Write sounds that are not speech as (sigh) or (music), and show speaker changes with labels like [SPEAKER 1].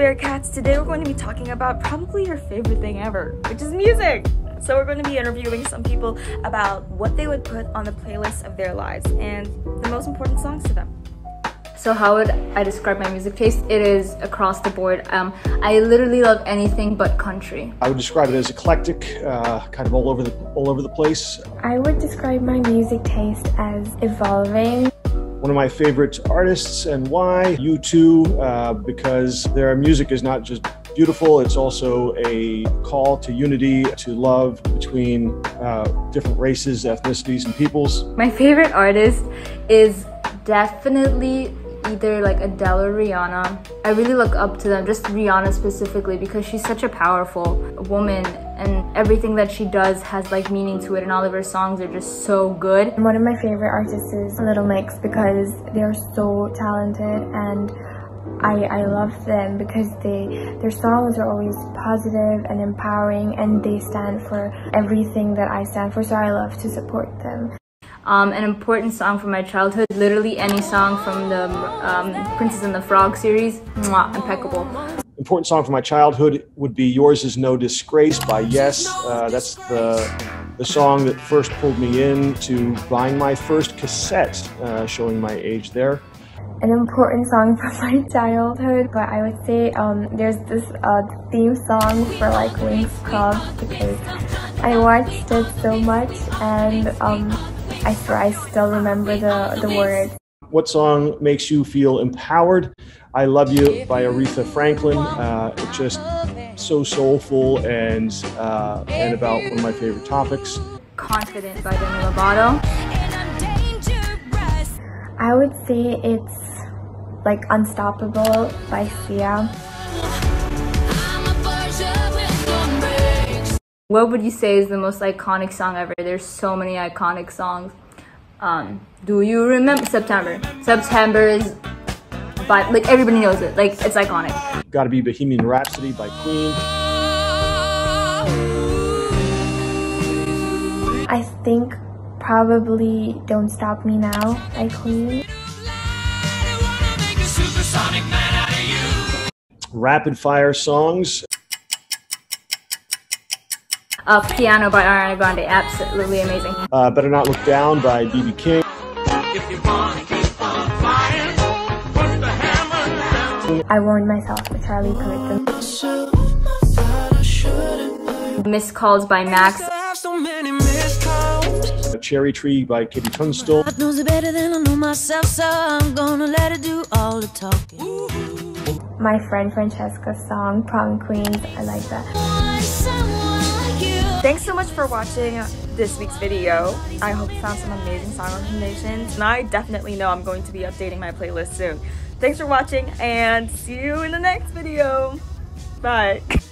[SPEAKER 1] Cats. Today we're going to be talking about probably your favorite thing ever, which is music. So we're going to be interviewing some people about what they would put on the playlist of their lives and the most important songs to them.
[SPEAKER 2] So how would I describe my music taste? It is across the board. Um, I literally love anything but country.
[SPEAKER 3] I would describe it as eclectic, uh, kind of all over the all over the place.
[SPEAKER 4] I would describe my music taste as evolving.
[SPEAKER 3] One of my favorite artists and why U2 uh, because their music is not just beautiful, it's also a call to unity, to love between uh, different races, ethnicities, and peoples.
[SPEAKER 2] My favorite artist is definitely either like Adele or Rihanna. I really look up to them, just Rihanna specifically, because she's such a powerful woman and everything that she does has like meaning to it and all of her songs are just so good.
[SPEAKER 4] One of my favorite artists is Little Mix because they're so talented and I, I love them because they their songs are always positive and empowering and they stand for everything that I stand for so I love to support them.
[SPEAKER 2] Um, an important song from my childhood, literally any song from the um, Princess and the Frog series, mwah, impeccable.
[SPEAKER 3] Important song from my childhood would be Yours Is No Disgrace by Yes. Uh, that's the, the song that first pulled me in to buying my first cassette, uh, showing my age there
[SPEAKER 4] an important song (laughs) from my childhood, but I would say um, there's this uh, theme song for like Winx Club because I watched it so much and um, I I still remember the, the words.
[SPEAKER 3] What song makes you feel empowered? I Love You by Aretha Franklin. Uh, it's just so soulful and, uh, and about one of my favorite topics.
[SPEAKER 2] Confident by Demi Lovato.
[SPEAKER 4] I would say it's like Unstoppable by Sia.
[SPEAKER 2] What would you say is the most iconic song ever? There's so many iconic songs. Um, do you remember September? September is by like everybody knows it. Like it's iconic.
[SPEAKER 3] Got to be Bohemian Rhapsody by Queen.
[SPEAKER 4] I think probably Don't Stop Me Now by Queen.
[SPEAKER 3] Rapid fire songs.
[SPEAKER 2] Uh, Piano by Ariana Grande, absolutely amazing.
[SPEAKER 3] Uh, Better Not Look Down by B.B. King.
[SPEAKER 4] I Warned Myself with Charlie Puth.
[SPEAKER 2] Missed Calls by Max.
[SPEAKER 3] A Cherry Tree by KT Tunstall. knows it better than I know myself, so I'm gonna let it do all the talking.
[SPEAKER 4] My friend Francesca's song, Prom Queens, I like that.
[SPEAKER 1] Thanks so much for watching this week's video. I hope you found some amazing song recommendations, and I definitely know I'm going to be updating my playlist soon. Thanks for watching, and see you in the next video. Bye. (laughs)